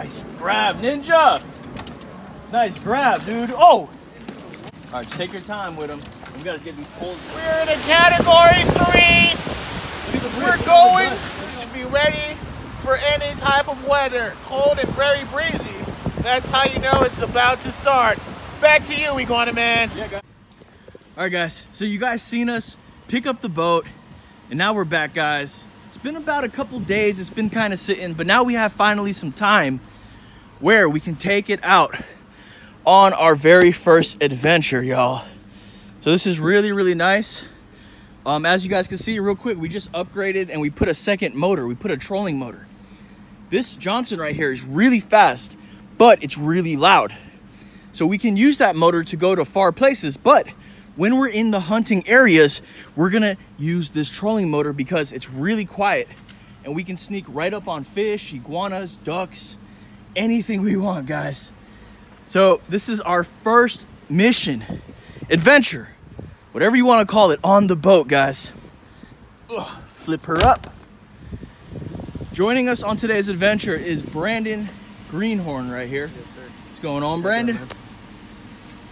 Nice grab, Ninja. Nice grab, dude. Oh! All right, take your time with them. We gotta get these poles. We're in a category three. We're going. We should be ready for any type of weather. Cold and very breezy. That's how you know it's about to start. Back to you, Iguana Man. Yeah, guys. All right, guys. So you guys seen us pick up the boat, and now we're back, guys. It's been about a couple days. It's been kind of sitting, but now we have finally some time where we can take it out on our very first adventure, y'all. So this is really, really nice. Um, as you guys can see real quick, we just upgraded and we put a second motor. We put a trolling motor. This Johnson right here is really fast, but it's really loud. So we can use that motor to go to far places, but when we're in the hunting areas, we're gonna use this trolling motor because it's really quiet and we can sneak right up on fish, iguanas, ducks, anything we want, guys. So this is our first mission, adventure, whatever you want to call it, on the boat, guys. Ugh, flip her up. Joining us on today's adventure is Brandon Greenhorn right here. Yes, sir. What's going on, Brandon?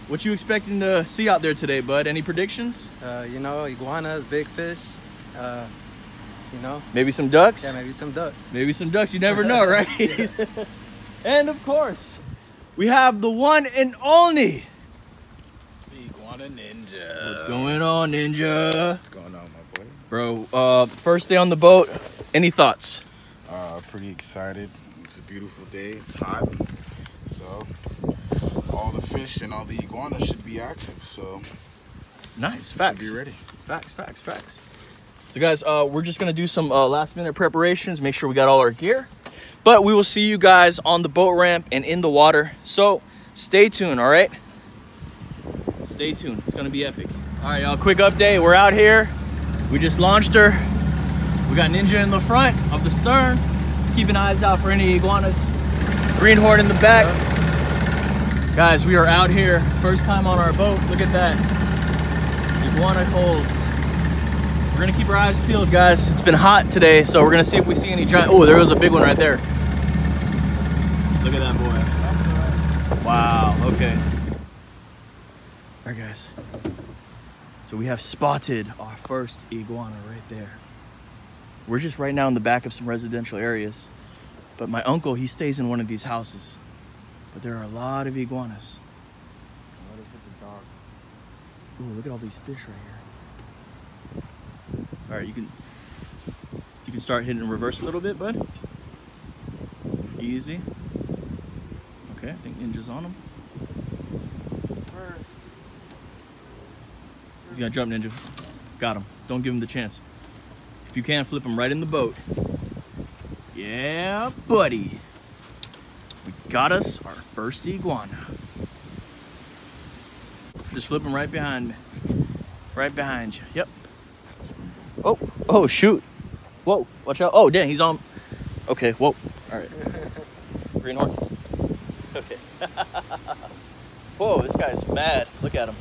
What you expecting to see out there today, bud? Any predictions? Uh, you know, iguanas, big fish. Uh, you know, Maybe some ducks? yeah, maybe some ducks. Maybe some ducks. You never know, right? and of course, we have the one and only. Iguana Ninja. What's going on, Ninja? What's going on, my boy? Bro, uh, first day on the boat. Any thoughts? Uh, pretty excited. It's a beautiful day. It's hot. So all the fish and all the iguanas should be active. So Nice. Facts. be ready. Facts, facts, facts. So guys, uh, we're just gonna do some uh, last minute preparations, make sure we got all our gear. But we will see you guys on the boat ramp and in the water. So stay tuned, all right? Stay tuned, it's gonna be epic. All right, y'all, quick update. We're out here. We just launched her. We got Ninja in the front of the stern, keeping eyes out for any iguanas. Greenhorn in the back. Guys, we are out here. First time on our boat. Look at that. Iguana holes. We're gonna keep our eyes peeled, guys. It's been hot today, so we're gonna see if we see any giant. Oh, there was a big one right there. Look at that boy. Wow. Okay. All right, guys. So we have spotted our first iguana right there. We're just right now in the back of some residential areas, but my uncle he stays in one of these houses. But there are a lot of iguanas. Ooh, look at all these fish right here. All right, you can you can start hitting reverse a little bit, bud. Easy. Okay, I think Ninja's on him. He's gonna jump Ninja. Got him. Don't give him the chance. If you can, flip him right in the boat. Yeah, buddy. We got us our first iguana. Just flip him right behind me. Right behind you. Yep. Oh, shoot. Whoa, watch out. Oh, dang, he's on. Okay, whoa. All right. Greenhorn. Okay. whoa, this guy's mad. Look at him.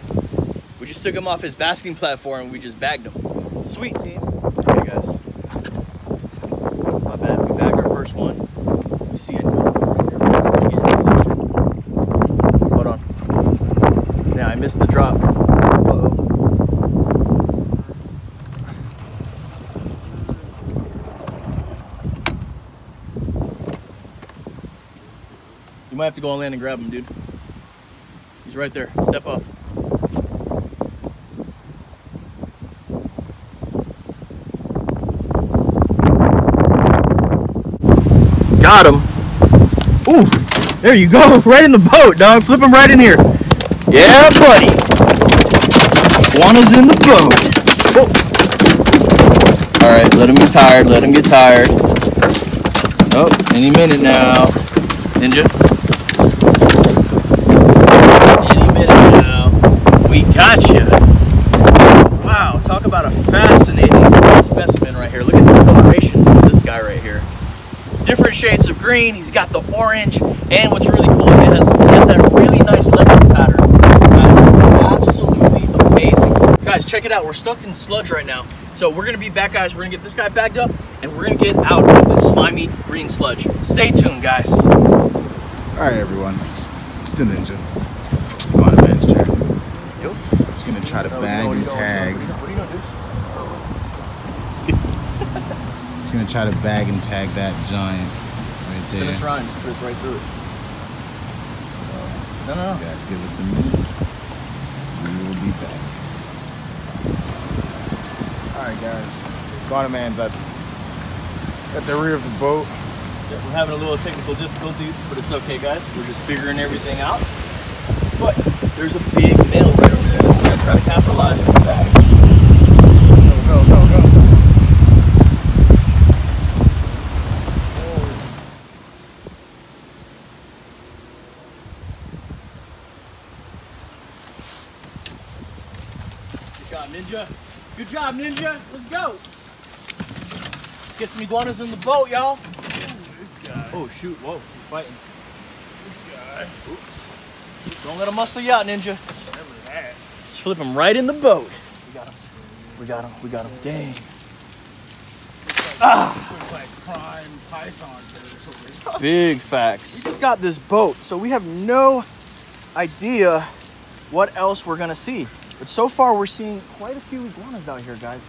We just took him off his basking platform and we just bagged him. Sweet team. Okay, guys. My bad. We bagged our first one. We see it. Hold on. Yeah, I missed the drop. Uh-oh. You might have to go on land and grab him, dude. He's right there. Step off. Got him. Ooh, there you go. Right in the boat, dog. Flip him right in here. Yeah, buddy. Juana's in the boat. Whoa. All right, let him get tired. Let him get tired. Oh, any minute now. Ninja. Any minute now. We got you. Wow, talk about a fascinating specimen right here. Look at the colorations of this guy right here. Different shades of green. He's got the orange, and what's really cool, it has, it has that really nice leopard pattern. Guys, absolutely amazing. Guys, check it out. We're stuck in sludge right now. So we're gonna be back, guys. We're gonna get this guy bagged up, and we're gonna get out of this slimy green sludge. Stay tuned, guys. All right, everyone. It's the ninja. It's the Iguana Man's chair. Yo. Just gonna try to bag and tag. What are you gonna do? Just gonna try to bag and tag that giant right Finish there. Ryan, just put us right through it. No, no, no. guys give us a minute. We will be back. All right, guys. Iguana Man's at, at the rear of the boat. Yeah, we're having a little technical difficulties, but it's okay, guys. We're just figuring everything out. But there's a big male right over there. We're gonna try to capitalize on that. Go, go, go, go. Good job, Ninja. Good job, Ninja. Let's go. Let's get some iguanas in the boat, y'all. This guy. Oh, shoot. Whoa, he's fighting. This guy. Don't let him muscle you out, Ninja. Remember that. Just flip him right in the boat. We got him. We got him. We got him. Dang. Ah! This looks like prime python territory. Big facts. We just got this boat, so we have no idea what else we're gonna see. But so far, we're seeing quite a few iguanas out here, guys.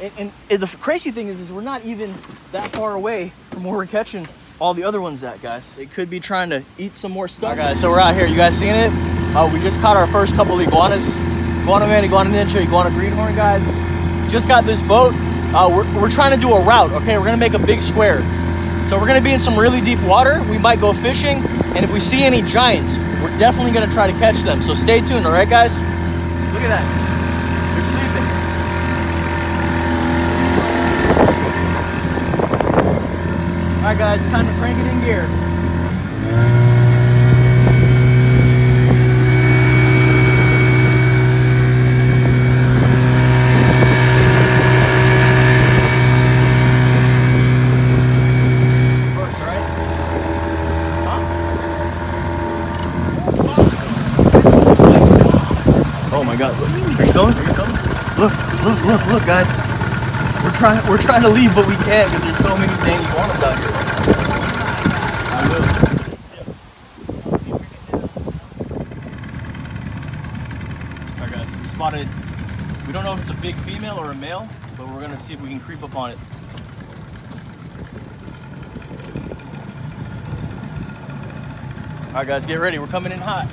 And, and, and the crazy thing is, is we're not even that far away from where we're catching all the other ones at, guys. They could be trying to eat some more stuff. All right, guys, so we're out here. You guys seeing it? Uh, we just caught our first couple of iguanas. Iguana man, iguana ninja, iguana greenhorn, guys. Just got this boat. Uh, we're, we're trying to do a route, okay? We're gonna make a big square. So we're gonna be in some really deep water. We might go fishing, and if we see any giants, we're definitely gonna try to catch them. So stay tuned, all right, guys? Look at that. They're sleeping. All right, guys, time to crank it in gear. My God! Look, are you going? Are you going? Look! Look! Look! Look, guys! We're trying. We're trying to leave, but we can't because there's so many dang iguanas out here. Alright, guys. We spotted. We don't know if it's a big female or a male, but we're gonna see if we can creep up on it. All right, guys, get ready. We're coming in hot.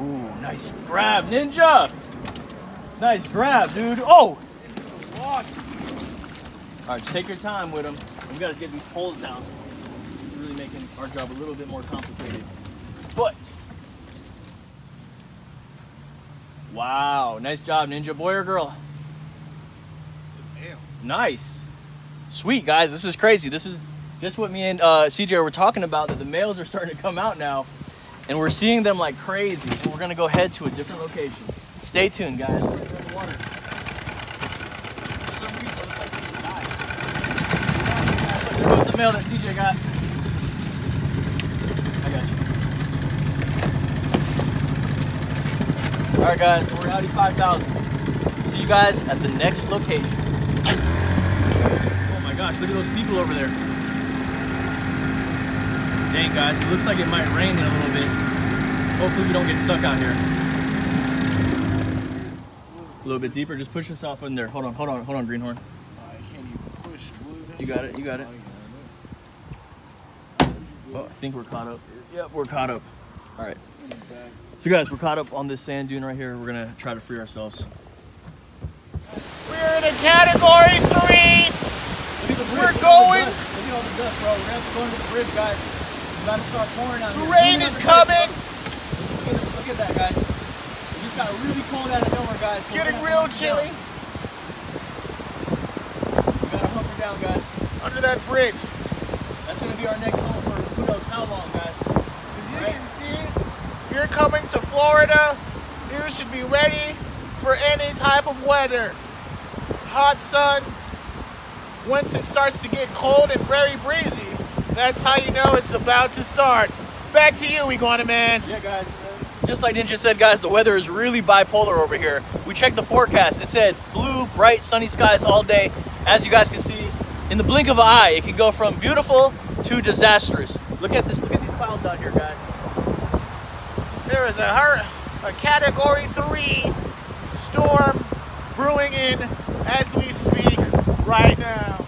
Ooh, nice grab, Ninja! Nice grab, dude. Oh! All right, just take your time with them. We gotta get these poles down. It's really making our job a little bit more complicated. But Wow, nice job, Ninja Boy or girl? Damn. Nice. Sweet, guys. This is crazy. This is just what me and uh, CJ were talking about, that the males are starting to come out now, and we're seeing them like crazy. So we're to go head to a different location. Stay tuned, guys. The male that CJ got. I got you. All right, guys, we're Audi 5000. See you guys at the next location. Oh my gosh, look at those people over there. Dang, guys, it looks like it might rain in a little bit. Hopefully we don't get stuck out here. A little bit deeper, just push us off in there. Hold on, hold on, hold on, Greenhorn. I can't even push wood. You got it, you got it. Oh, I think we're caught up. Yep, we're caught up. All right. So guys, we're caught up on this sand dune right here. We're gonna try to free ourselves. We're in a category three. We're going. Look at all the dust, bro. We're gonna have to go into the bridge, guys. We gotta start pouring out The rain is coming. Look at, look at that, guys. It just got really cold out of nowhere, guys. It's so getting real to chilly. We gotta hunker down, guys. Under that bridge. That's gonna be our next home for who knows how long, guys. As you Right. can see, if you're coming to Florida, you should be ready for any type of weather. Hot sun. Once it starts to get cold and very breezy, that's how you know it's about to start. Back to you, Iguana Man. Yeah, guys. just like Ninja said, guys, the weather is really bipolar over here. We checked the forecast. It said blue, bright, sunny skies all day. As you guys can see, in the blink of an eye, it can go from beautiful to disastrous. Look at this. Look at these clouds out here, guys. There is a, a category three storm brewing in as we speak right now.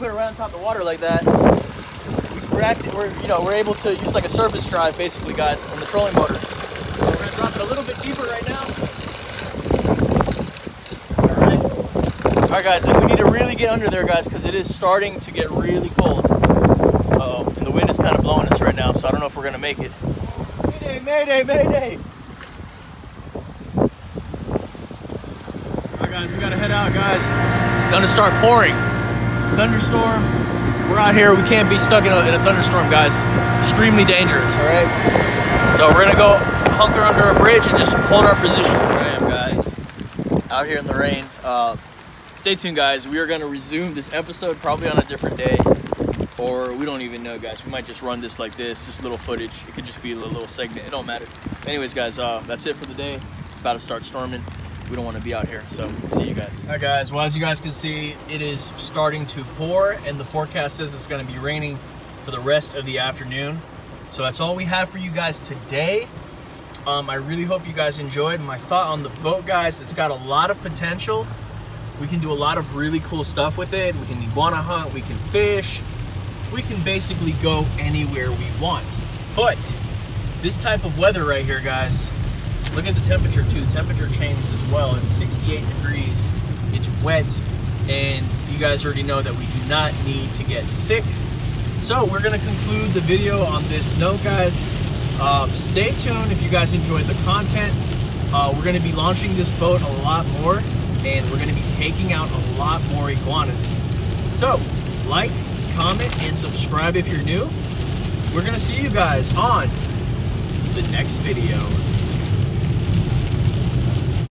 Put it right on top of the water like that, we, we're, we're you know we're able to use like a surface drive basically, guys, on the trolling motor. So we're gonna drop it a little bit deeper right now. All right, all right, guys, we need to really get under there, guys, because it is starting to get really cold. Uh-oh, and the wind is kind of blowing us right now, so I don't know if we're gonna make it. Mayday! Mayday! Mayday! All right, guys, we gotta head out, guys. It's gonna start pouring thunderstorm. We're out here. We can't be stuck in a, in a thunderstorm, guys. Extremely dangerous. All right. So we're gonna go hunker under a bridge and just hold our position. I am, guys. Out here in the rain. Uh, stay tuned, guys. We are gonna resume this episode probably on a different day, or we don't even know, guys. We might just run this like this, just little footage. It could just be a little segment. It don't matter. Anyways, guys, uh, that's it for the day. It's about to start storming we don't want to be out here. So see you guys. All right, guys. Well, as you guys can see, it is starting to pour, and the forecast says it's going to be raining for the rest of the afternoon. So that's all we have for you guys today. Um, I really hope you guys enjoyed my thought on the boat, guys. It's got a lot of potential. We can do a lot of really cool stuff with it. We can iguana hunt. We can fish. We can basically go anywhere we want. But this type of weather right here, guys, Look at the temperature too. The temperature changed as well. It's 68 degrees. It's wet, and you guys already know that we do not need to get sick. So we're gonna conclude the video on this note, guys. Um, stay tuned if you guys enjoyed the content. Uh, we're gonna be launching this boat a lot more, and we're gonna be taking out a lot more iguanas. So, like, comment, and subscribe if you're new. We're gonna see you guys on the next video.